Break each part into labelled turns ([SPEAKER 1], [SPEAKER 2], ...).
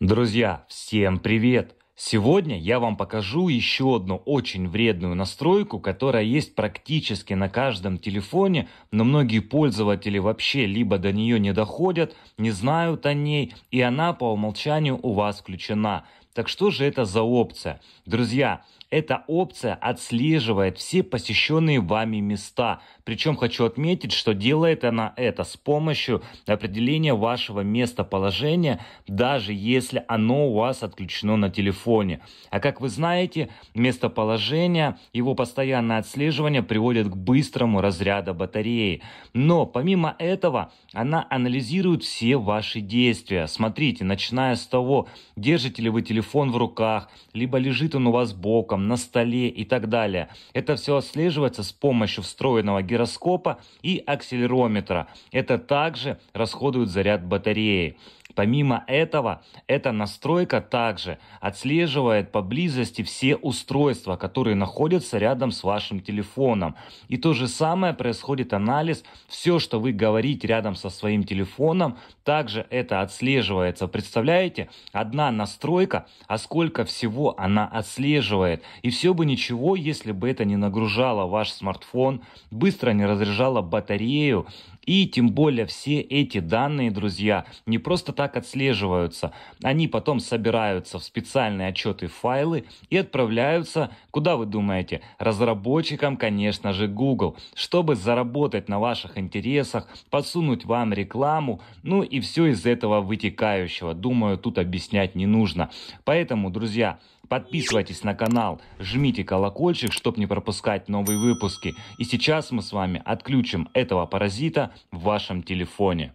[SPEAKER 1] Друзья, всем привет! Сегодня я вам покажу еще одну очень вредную настройку, которая есть практически на каждом телефоне, но многие пользователи вообще либо до нее не доходят, не знают о ней, и она по умолчанию у вас включена. Так что же это за опция? Друзья, эта опция отслеживает все посещенные вами места. Причем хочу отметить, что делает она это с помощью определения вашего местоположения, даже если оно у вас отключено на телефоне. А как вы знаете, местоположение, его постоянное отслеживание приводит к быстрому разряду батареи. Но помимо этого, она анализирует все ваши действия. Смотрите, начиная с того, держите ли вы телефон в руках, либо лежит он у вас боком, на столе и так далее. Это все отслеживается с помощью встроенного гироскопа и акселерометра. Это также расходует заряд батареи. Помимо этого, эта настройка также отслеживает поблизости все устройства, которые находятся рядом с вашим телефоном. И то же самое происходит анализ. Все, что вы говорите рядом со своим телефоном, также это отслеживается. Представляете? Одна настройка, а сколько всего она отслеживает. И все бы ничего, если бы это не нагружало ваш смартфон, быстро не разряжало батарею, и тем более все эти данные, друзья, не просто так отслеживаются. Они потом собираются в специальные отчеты файлы и отправляются, куда вы думаете, разработчикам, конечно же, Google, чтобы заработать на ваших интересах, подсунуть вам рекламу, ну и все из этого вытекающего. Думаю, тут объяснять не нужно. Поэтому, друзья, Подписывайтесь на канал, жмите колокольчик, чтобы не пропускать новые выпуски. И сейчас мы с вами отключим этого паразита в вашем телефоне.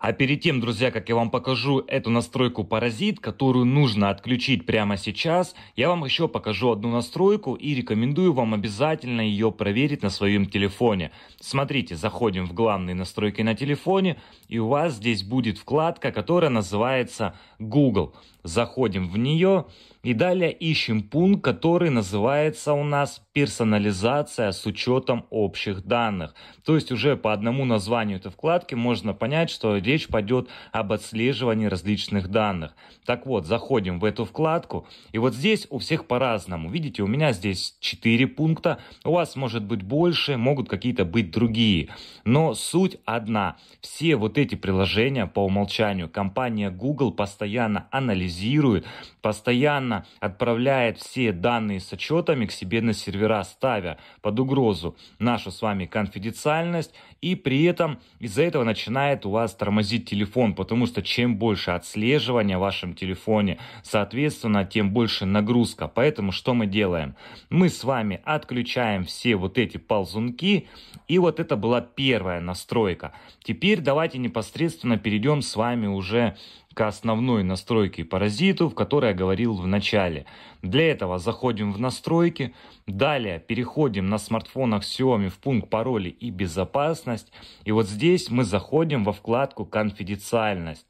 [SPEAKER 1] А перед тем, друзья, как я вам покажу эту настройку паразит, которую нужно отключить прямо сейчас, я вам еще покажу одну настройку и рекомендую вам обязательно ее проверить на своем телефоне. Смотрите, заходим в главные настройки на телефоне, и у вас здесь будет вкладка, которая называется Google. Заходим в нее и далее ищем пункт, который называется у нас персонализация с учетом общих данных. То есть уже по одному названию этой вкладки можно понять, что речь пойдет об отслеживании различных данных. Так вот, заходим в эту вкладку, и вот здесь у всех по-разному. Видите, у меня здесь 4 пункта, у вас может быть больше, могут какие-то быть другие. Но суть одна. Все вот эти приложения по умолчанию компания Google постоянно анализирует, постоянно отправляет все данные с отчетами к себе на сервера, ставя под угрозу нашу с вами конфиденциальность, и при этом из-за этого начинает у вас тормозить телефон, потому что чем больше отслеживания в вашем телефоне, соответственно, тем больше нагрузка. Поэтому что мы делаем? Мы с вами отключаем все вот эти ползунки, и вот это была первая настройка. Теперь давайте непосредственно перейдем с вами уже к основной настройке паразиту, в которой я говорил в начале. Для этого заходим в настройки, далее переходим на смартфонах Xiaomi в пункт пароли и безопасность, и вот здесь мы заходим во вкладку конфиденциальность.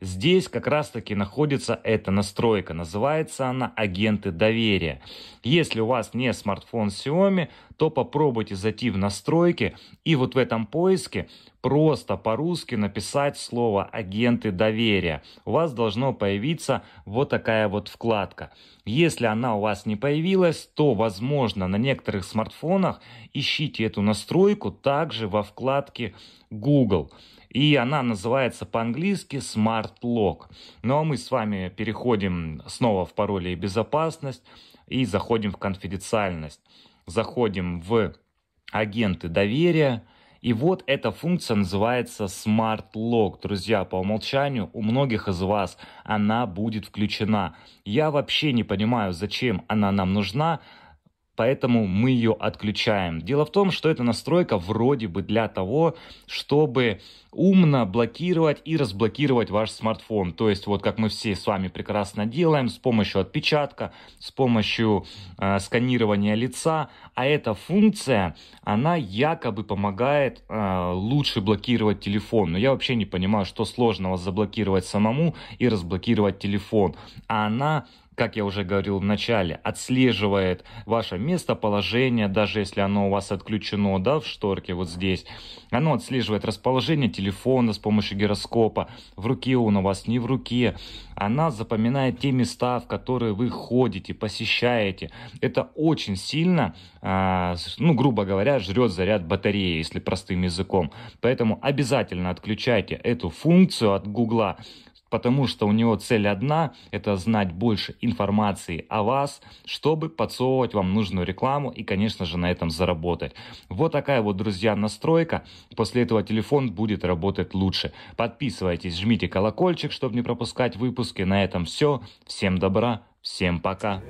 [SPEAKER 1] Здесь как раз таки находится эта настройка. Называется она агенты доверия. Если у вас не смартфон Xiaomi, то попробуйте зайти в настройки и вот в этом поиске просто по-русски написать слово агенты доверия. У вас должно появиться вот такая вот вкладка. Если она у вас не появилась, то возможно на некоторых смартфонах ищите эту настройку также во вкладке Google и она называется по-английски Smart Lock. Ну а мы с вами переходим снова в пароли и безопасность и заходим в конфиденциальность. Заходим в агенты доверия, и вот эта функция называется Smart Lock. Друзья, по умолчанию у многих из вас она будет включена. Я вообще не понимаю, зачем она нам нужна, поэтому мы ее отключаем. Дело в том, что эта настройка вроде бы для того, чтобы умно блокировать и разблокировать ваш смартфон. То есть вот как мы все с вами прекрасно делаем с помощью отпечатка, с помощью э, сканирования лица. А эта функция, она якобы помогает э, лучше блокировать телефон. Но я вообще не понимаю, что сложного заблокировать самому и разблокировать телефон. А она как я уже говорил в начале, отслеживает ваше местоположение, даже если оно у вас отключено, да, в шторке вот здесь. Оно отслеживает расположение телефона с помощью гироскопа, в руке он у вас, не в руке. Она запоминает те места, в которые вы ходите, посещаете. Это очень сильно, а, ну, грубо говоря, жрет заряд батареи, если простым языком. Поэтому обязательно отключайте эту функцию от Гугла потому что у него цель одна – это знать больше информации о вас, чтобы подсовывать вам нужную рекламу и, конечно же, на этом заработать. Вот такая вот, друзья, настройка. После этого телефон будет работать лучше. Подписывайтесь, жмите колокольчик, чтобы не пропускать выпуски. На этом все. Всем добра, всем пока.